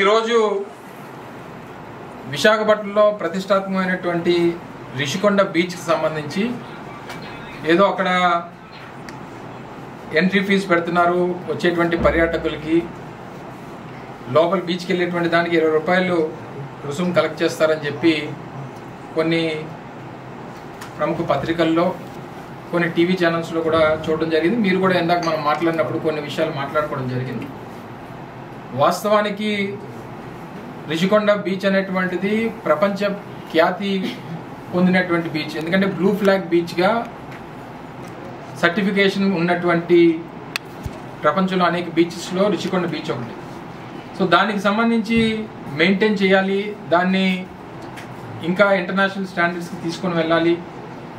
ఈరోజు విశాఖపట్నంలో ప్రతిష్టాత్మకమైనటువంటి రిషికొండ బీచ్కి సంబంధించి ఏదో అక్కడ ఎంట్రీ ఫీజు పెడుతున్నారు వచ్చేటువంటి పర్యాటకులకి. లోపల బీచ్కి వెళ్ళేటువంటి దానికి ఇరవై రూపాయలు రుసుము కలెక్ట్ చేస్తారని చెప్పి కొన్ని ప్రముఖ పత్రికల్లో కొన్ని టీవీ ఛానల్స్లో కూడా చూడడం జరిగింది. మీరు కూడా ఇందాక మనం మాట్లాడినప్పుడు కొన్ని విషయాలు మాట్లాడుకోవడం జరిగింది. వాస్తవానికి రిషికొండ బీచ్ అనేటువంటిది ప్రపంచ ఖ్యాతి పొందినటువంటి బీచ్. ఎందుకంటే బ్లూ ఫ్లాగ్ బీచ్గా సర్టిఫికేషన్ ఉన్నటువంటి ప్రపంచంలో అనేక బీచెస్లో రిషికొండ బీచ్ ఒకటి. సో దానికి సంబంధించి మెయింటైన్ చేయాలి దాన్ని ఇంకా ఇంటర్నేషనల్ స్టాండర్డ్స్కి తీసుకొని వెళ్ళాలి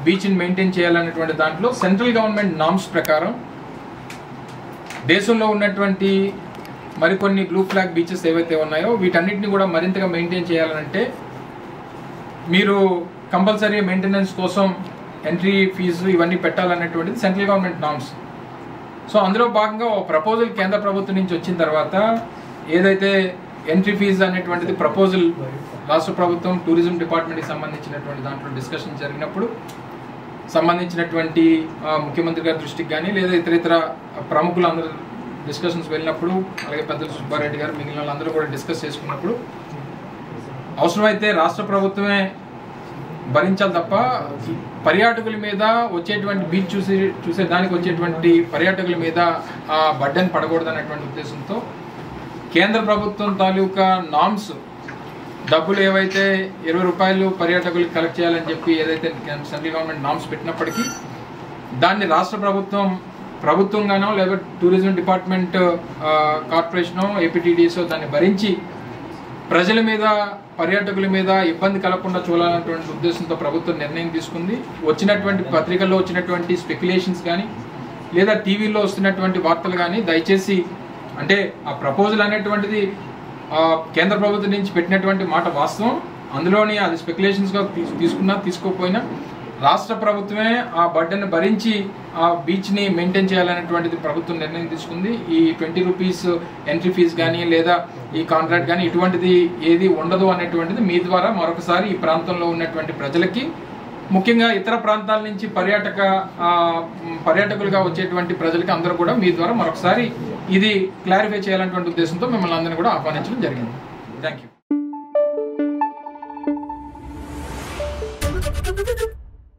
బీచ్ని మెయింటైన్ చేయాలనేటువంటి దాంట్లో సెంట్రల్ గవర్నమెంట్ నామ్స్ ప్రకారం దేశంలో ఉన్నటువంటి మరికొన్ని బ్లూ ఫ్లాగ్ బీచెస్ ఏవైతే ఉన్నాయో వీటన్నిటిని కూడా మరింతగా మెయింటైన్ చేయాలంటే మీరు కంపల్సరీ మెయింటెనెన్స్ కోసం ఎంట్రీ ఫీజు ఇవన్నీ పెట్టాలనేటువంటిది సెంట్రల్ గవర్నమెంట్ నామ్స్ సో అందులో భాగంగా ఒక ప్రపోజల్ కేంద్ర ప్రభుత్వం నుంచి వచ్చిన తర్వాత ఏదైతే ఎంట్రీ ఫీజు అనేటువంటిది ప్రపోజల్ రాష్ట్ర ప్రభుత్వం టూరిజం డిపార్ట్మెంట్కి సంబంధించినటువంటి దాంట్లో డిస్కషన్ జరిగినప్పుడు సంబంధించినటువంటి ముఖ్యమంత్రి గారి దృష్టికి కానీ లేదా ఇతర ఇతర ప్రముఖులు డిస్కషన్స్ వెళ్ళినప్పుడు అలాగే పెద్దలు సుబ్బారెడ్డి గారు మిగిలిన వాళ్ళందరూ కూడా డిస్కస్ చేసుకున్నప్పుడు అవసరమైతే రాష్ట్ర ప్రభుత్వమే భరించాలి తప్ప పర్యాటకుల మీద వచ్చేటువంటి బీచ్ చూసి చూసే దానికి వచ్చేటువంటి పర్యాటకుల మీద ఆ బడ్డెన్ పడకూడదు అనేటువంటి ఉద్దేశంతో కేంద్ర ప్రభుత్వం తాలూకా నామ్స్ డబ్బులు ఏవైతే ఇరవై రూపాయలు పర్యాటకులకు కలెక్ట్ చేయాలని చెప్పి ఏదైతే సెంట్రల్ గవర్నమెంట్ నామ్స్ పెట్టినప్పటికీ దాన్ని రాష్ట్ర ప్రభుత్వం ప్రభుత్వంగానో లేదా టూరిజం డిపార్ట్మెంట్ కార్పొరేషనో ఏపీటీడీసో దాన్ని భరించి ప్రజల మీద పర్యాటకుల మీద ఇబ్బంది కలగకుండా చూడాలన్నటువంటి ఉద్దేశంతో ప్రభుత్వం నిర్ణయం తీసుకుంది. వచ్చినటువంటి పత్రికల్లో వచ్చినటువంటి స్పెక్యులేషన్స్ కానీ లేదా టీవీలో వస్తున్నటువంటి వార్తలు కానీ దయచేసి అంటే ఆ ప్రపోజల్ అనేటువంటిది కేంద్ర ప్రభుత్వం నుంచి పెట్టినటువంటి మాట వాస్తవం. అందులోని అది స్పెక్యులేషన్స్గా తీసుకున్నా తీసుకోకపోయినా రాష్ట్ర ప్రభుత్వమే ఆ బడ్డను భరించి ఆ బీచ్ని మెయింటైన్ చేయాలనేటువంటిది ప్రభుత్వం నిర్ణయం తీసుకుంది. ఈ ట్వంటీ రూపీస్ ఎంట్రీ ఫీజ్ కానీ లేదా ఈ కాంట్రాక్ట్ కానీ ఇటువంటిది ఏది ఉండదు అనేటువంటిది మీ ద్వారా మరొకసారి ఈ ప్రాంతంలో ఉన్నటువంటి ప్రజలకి ముఖ్యంగా ఇతర ప్రాంతాల నుంచి పర్యాటక పర్యాటకులుగా వచ్చేటువంటి ప్రజలకి అందరూ కూడా మీ ద్వారా మరొకసారి ఇది క్లారిఫై చేయాలనేటువంటి ఉద్దేశంతో మిమ్మల్ని అందరినీ కూడా ఆహ్వానించడం జరిగింది. Thank you